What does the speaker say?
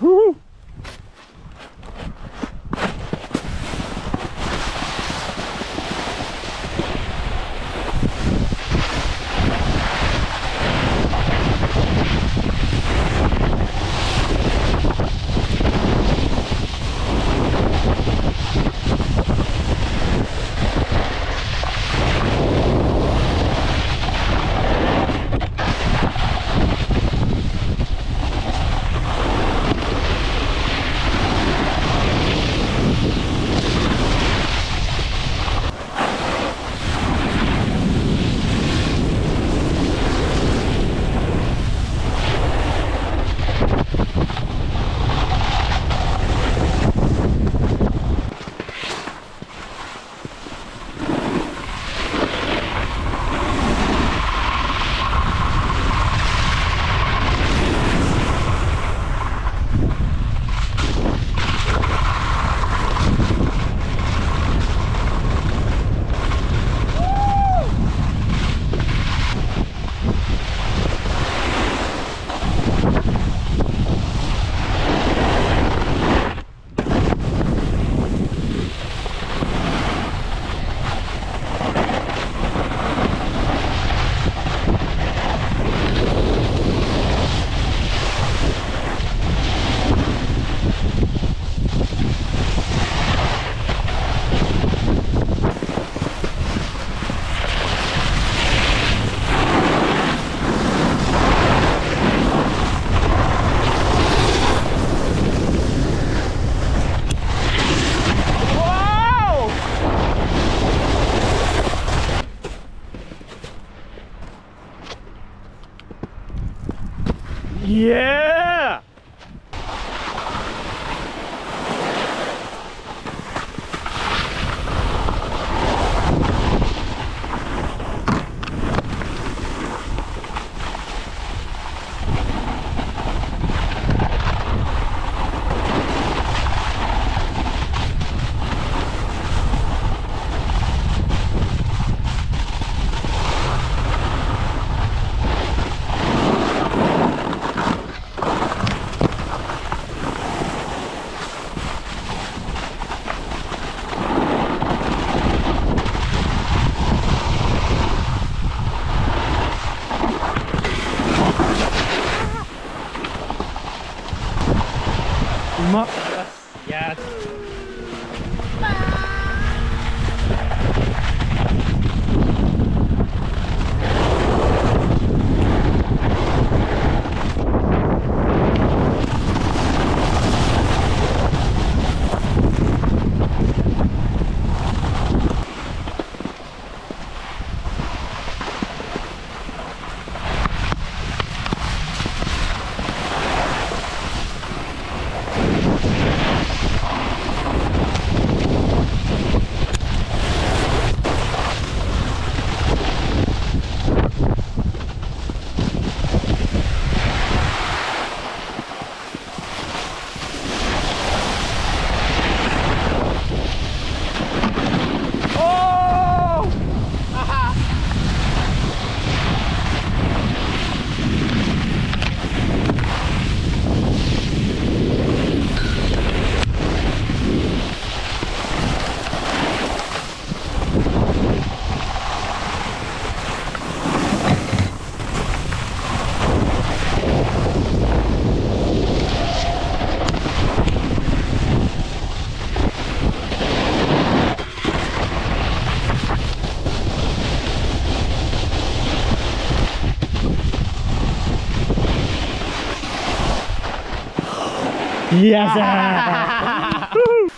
Woo! Yeah! moi Yes.